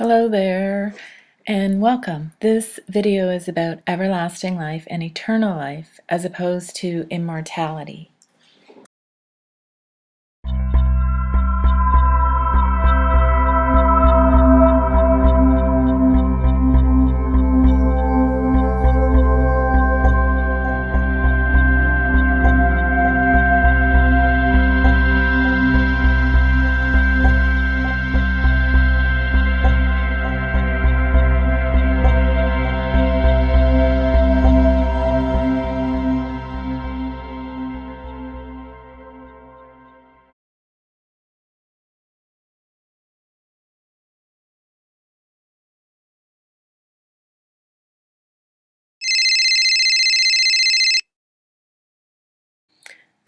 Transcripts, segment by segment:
Hello there and welcome. This video is about everlasting life and eternal life as opposed to immortality.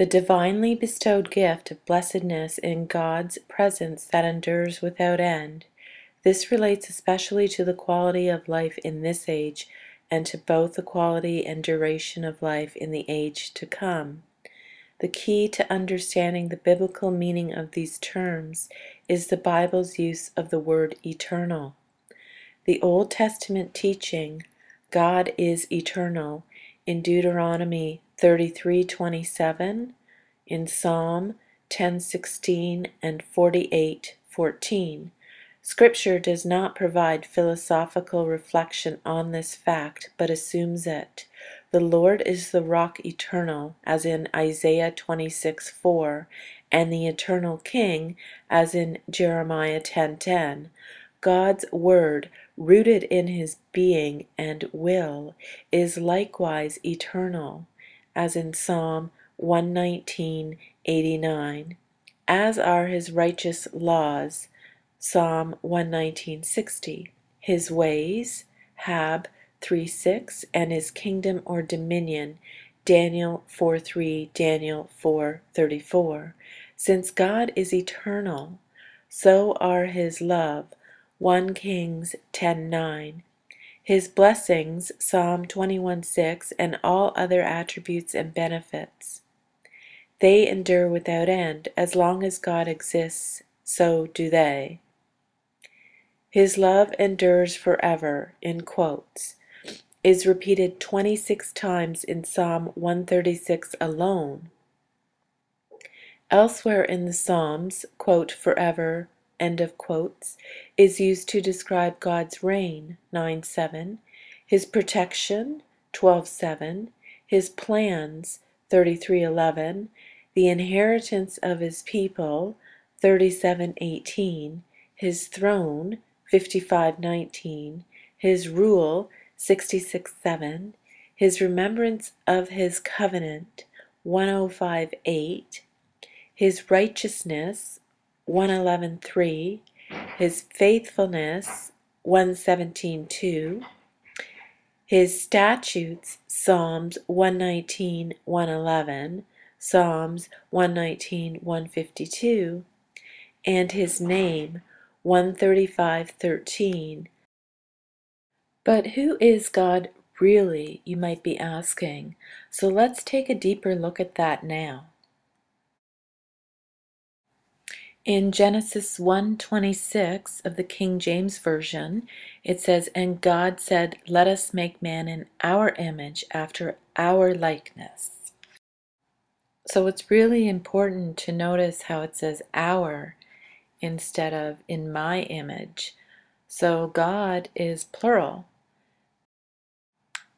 The divinely bestowed gift of blessedness in God's presence that endures without end. This relates especially to the quality of life in this age and to both the quality and duration of life in the age to come. The key to understanding the biblical meaning of these terms is the Bible's use of the word eternal. The Old Testament teaching, God is eternal, in Deuteronomy 33:27, in Psalm 10:16 and 48:14. Scripture does not provide philosophical reflection on this fact, but assumes it. The Lord is the rock eternal, as in Isaiah 26:4, and the eternal King, as in Jeremiah 10:10. God's word, rooted in his being and will, is likewise eternal, as in Psalm 119:89, as are his righteous laws, Psalm 119:60, his ways, Hab 3:6, and his kingdom or dominion, Daniel 4:3, Daniel 4:34. Since God is eternal, so are his love, 1 Kings 10:9. His blessings, Psalm 21:6, and all other attributes and benefits. They endure without end. As long as God exists, so do they. His love endures forever, in quotes, is repeated 26 times in Psalm 136 alone. Elsewhere in the Psalms, quote, forever, end of quotes, is used to describe God's reign, 9 7, his protection, 12 7, his plans, 33 11, the inheritance of his people, 37 18, his throne, 55 19, his rule, 66 7, his remembrance of his covenant, 105 8, his righteousness, 111.3, his faithfulness, 117.2, his statutes, Psalms 119, 111, Psalms 119, 152, and his name, 135.13. But who is God really, you might be asking? So let's take a deeper look at that now. In Genesis 1:26 of the King James Version, it says, And God said, Let us make man in our image, after our likeness. So it's really important to notice how it says our instead of in my image. So God is plural.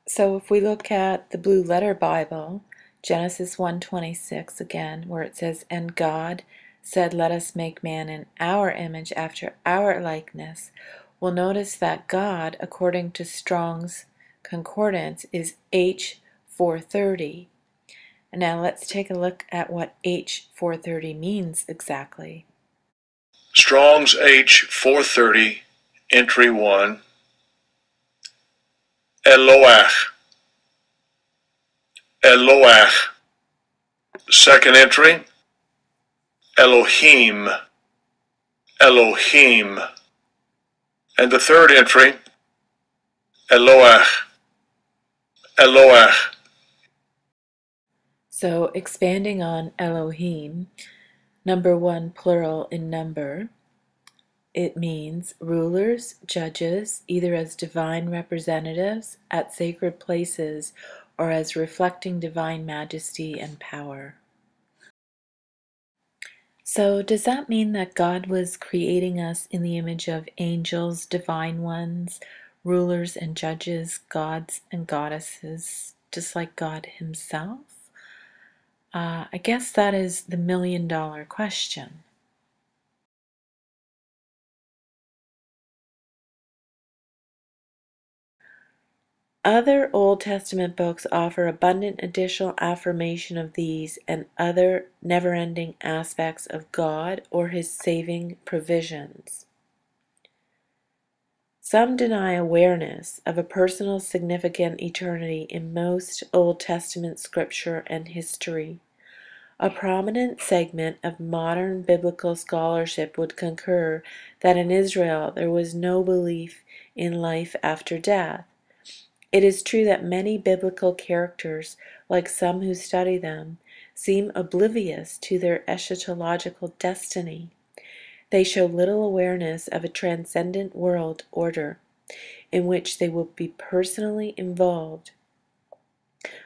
So if we look at the Blue Letter Bible, Genesis 1:26 again, where it says, And God said, Let us make man in our image after our likeness, we'll notice that God, according to Strong's Concordance, is H430. Now let's take a look at what H430 means exactly. Strong's H430, entry 1. Eloach. Eloach. Second entry. Elohim, Elohim. And the third entry, Eloach, Eloach. So expanding on Elohim, number one plural in number, it means rulers, judges, either as divine representatives at sacred places or as reflecting divine majesty and power. So, does that mean that God was creating us in the image of angels, divine ones, rulers and judges, gods and goddesses, just like God Himself? Uh, I guess that is the million dollar question. Other Old Testament books offer abundant additional affirmation of these and other never ending aspects of God or His saving provisions. Some deny awareness of a personal significant eternity in most Old Testament scripture and history. A prominent segment of modern biblical scholarship would concur that in Israel there was no belief in life after death. It is true that many biblical characters, like some who study them, seem oblivious to their eschatological destiny. They show little awareness of a transcendent world order in which they will be personally involved,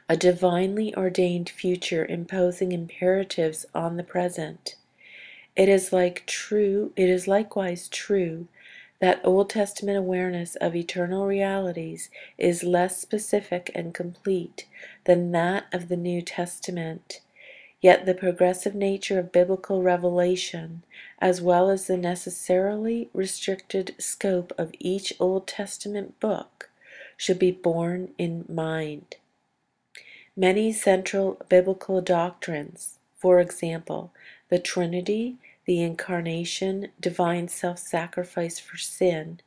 a divinely ordained future imposing imperatives on the present. It is like true, it is likewise true that Old Testament awareness of eternal realities is less specific and complete than that of the New Testament. Yet the progressive nature of biblical revelation, as well as the necessarily restricted scope of each Old Testament book, should be borne in mind. Many central biblical doctrines, for example, the Trinity the incarnation, divine self sacrifice for sin,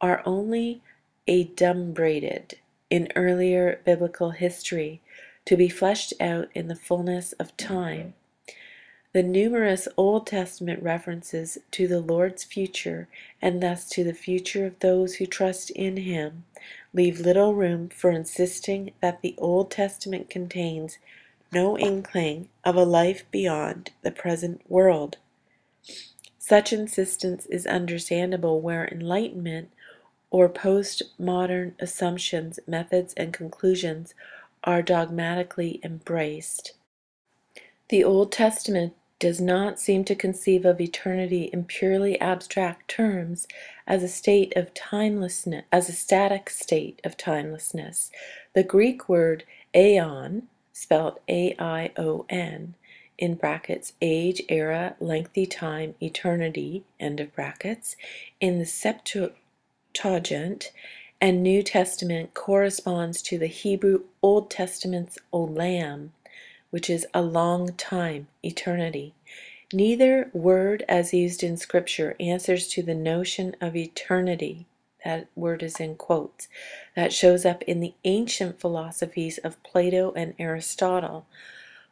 are only adumbrated in earlier biblical history to be fleshed out in the fullness of time. The numerous Old Testament references to the Lord's future, and thus to the future of those who trust in Him, leave little room for insisting that the Old Testament contains no inkling of a life beyond the present world. Such insistence is understandable where Enlightenment or postmodern assumptions, methods, and conclusions are dogmatically embraced. The Old Testament does not seem to conceive of eternity in purely abstract terms as a state of timelessness, as a static state of timelessness. The Greek word aeon, spelled A I O N, in brackets age, era, lengthy time, eternity, end of brackets, in the Septuagint and New Testament corresponds to the Hebrew Old Testament's olam, which is a long time, eternity. Neither word as used in Scripture answers to the notion of eternity. That word is in quotes. That shows up in the ancient philosophies of Plato and Aristotle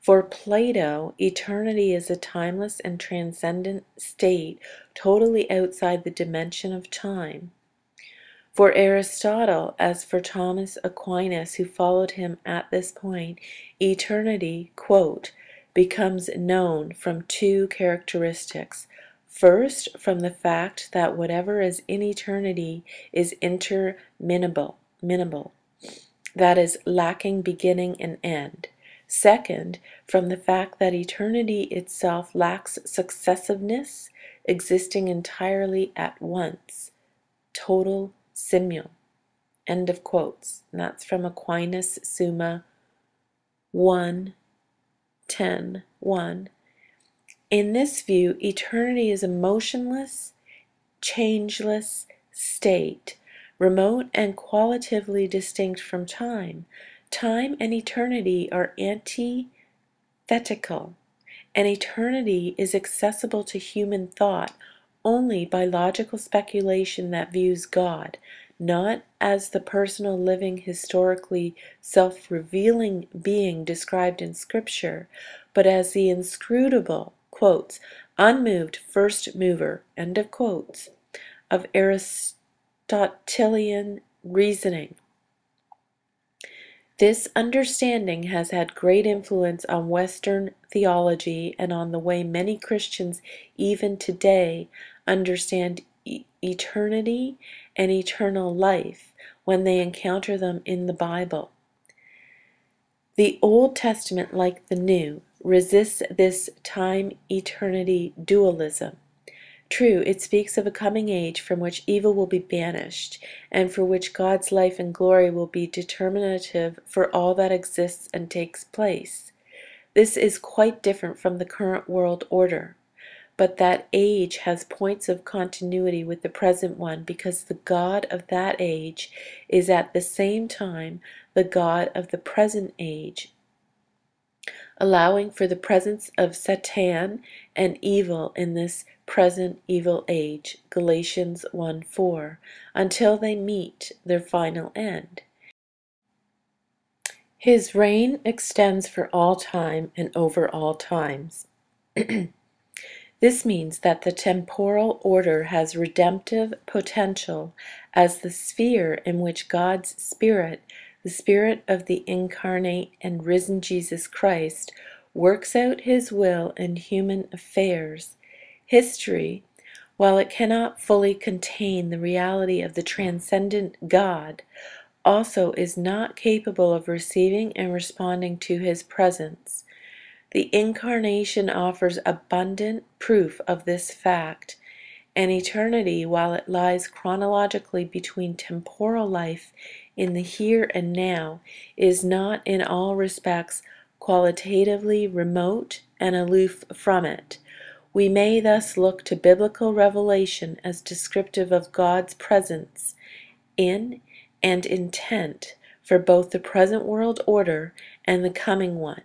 for Plato, eternity is a timeless and transcendent state totally outside the dimension of time. For Aristotle, as for Thomas Aquinas, who followed him at this point, eternity, quote, becomes known from two characteristics. First, from the fact that whatever is in eternity is interminable, minable, that is, lacking beginning and end. Second, from the fact that eternity itself lacks successiveness, existing entirely at once. Total simul. End of quotes. And that's from Aquinas Summa 1 10 1. In this view, eternity is a motionless, changeless state, remote and qualitatively distinct from time, Time and eternity are antithetical, and eternity is accessible to human thought only by logical speculation that views God not as the personal living historically self-revealing being described in scripture but as the inscrutable quotes unmoved first mover end of quotes of aristotelian reasoning this understanding has had great influence on Western theology and on the way many Christians even today understand e- eternity and eternal life when they encounter them in the Bible. The Old Testament, like the New, resists this time eternity dualism. True, it speaks of a coming age from which evil will be banished, and for which God's life and glory will be determinative for all that exists and takes place. This is quite different from the current world order. But that age has points of continuity with the present one because the God of that age is at the same time the God of the present age, allowing for the presence of Satan and evil in this present evil age, Galatians 1 4, until they meet their final end. His reign extends for all time and over all times. this means that the temporal order has redemptive potential as the sphere in which God's Spirit, the Spirit of the incarnate and risen Jesus Christ, works out his will in human affairs. History, while it cannot fully contain the reality of the transcendent God, also is not capable of receiving and responding to his presence. The Incarnation offers abundant proof of this fact, and eternity, while it lies chronologically between temporal life in the here and now, is not in all respects qualitatively remote and aloof from it. We may thus look to biblical revelation as descriptive of God's presence in and intent for both the present world order and the coming one.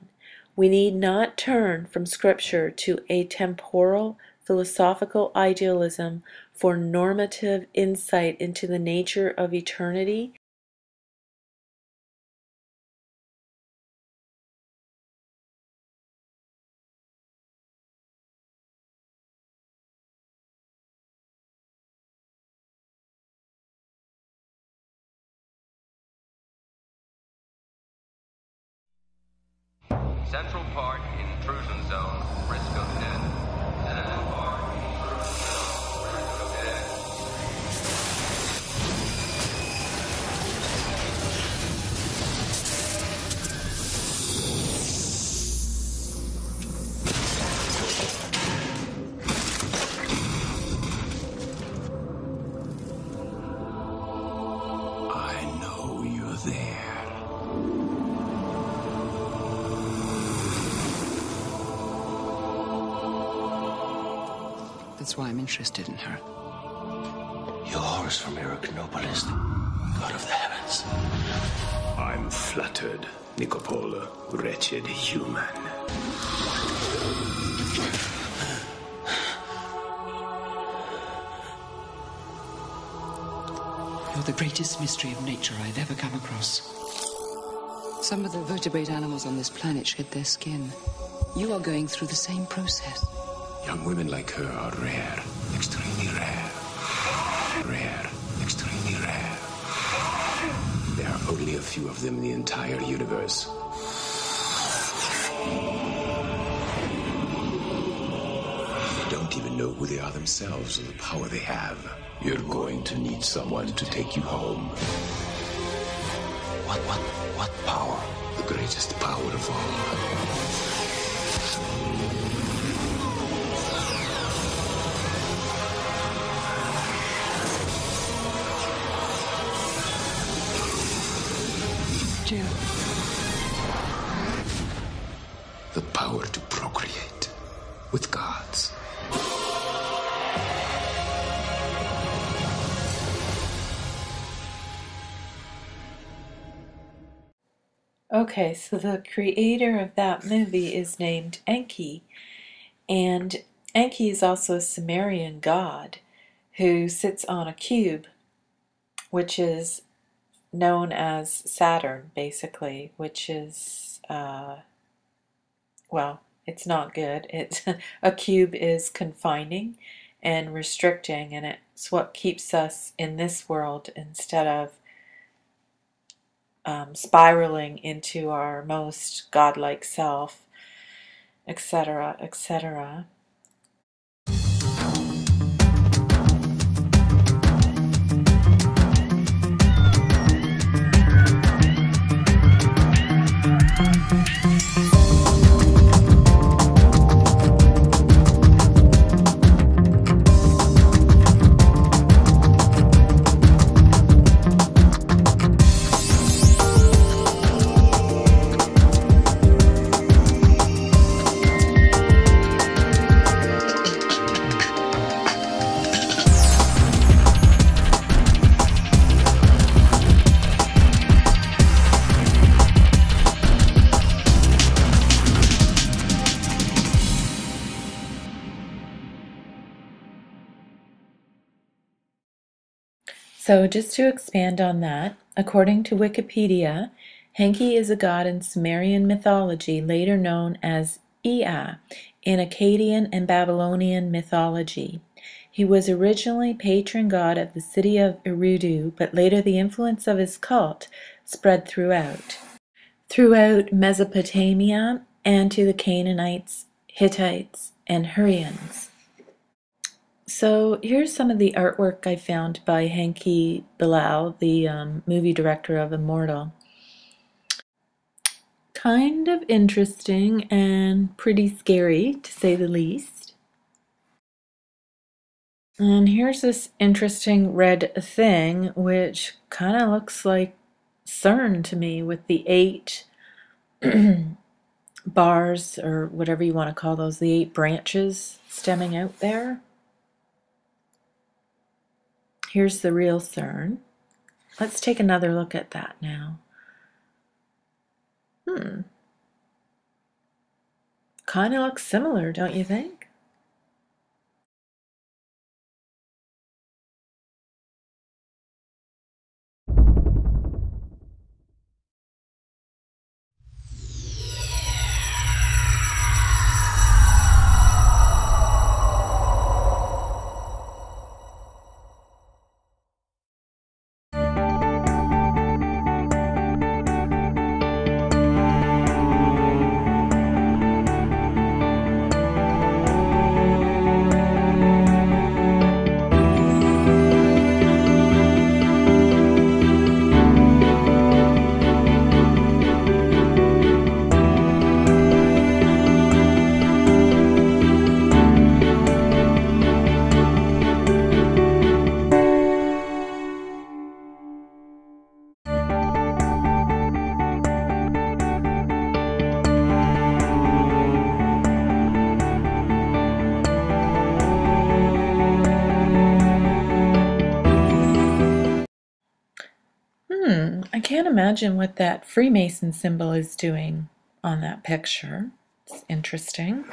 We need not turn from Scripture to a temporal philosophical idealism for normative insight into the nature of eternity Central Park intrusion zone. That's why I'm interested in her. Your Horus from Erechnopolis, god of the heavens. I'm flattered, Nikopol, wretched human. You're the greatest mystery of nature I've ever come across. Some of the vertebrate animals on this planet shed their skin. You are going through the same process. Young women like her are rare, extremely rare. Rare, extremely rare. There are only a few of them in the entire universe. They don't even know who they are themselves or the power they have. You're going to need someone to take you home. What, what, what power? The greatest power of all. Jill. The power to procreate with gods. Okay, so the creator of that movie is named Enki, and Enki is also a Sumerian god who sits on a cube, which is known as Saturn, basically, which is, uh, well, it's not good. It's a cube is confining and restricting, and it's what keeps us in this world instead of um, spiraling into our most godlike self, etc., etc. So, just to expand on that, according to Wikipedia, Enki is a god in Sumerian mythology, later known as Ea in Akkadian and Babylonian mythology. He was originally patron god of the city of Eridu, but later the influence of his cult spread throughout. Throughout Mesopotamia and to the Canaanites, Hittites, and Hurrians. So here's some of the artwork I found by Enki Bilal, the um, movie director of Immortal. Kind of interesting and pretty scary, to say the least. And here's this interesting red thing, which kind of looks like CERN to me, with the eight bars, or whatever you want to call those, the eight branches stemming out there. Here's the real CERN. Let's take another look at that now. Hmm. Kind of looks similar, don't you think? Imagine what that Freemason symbol is doing on that picture. It's interesting.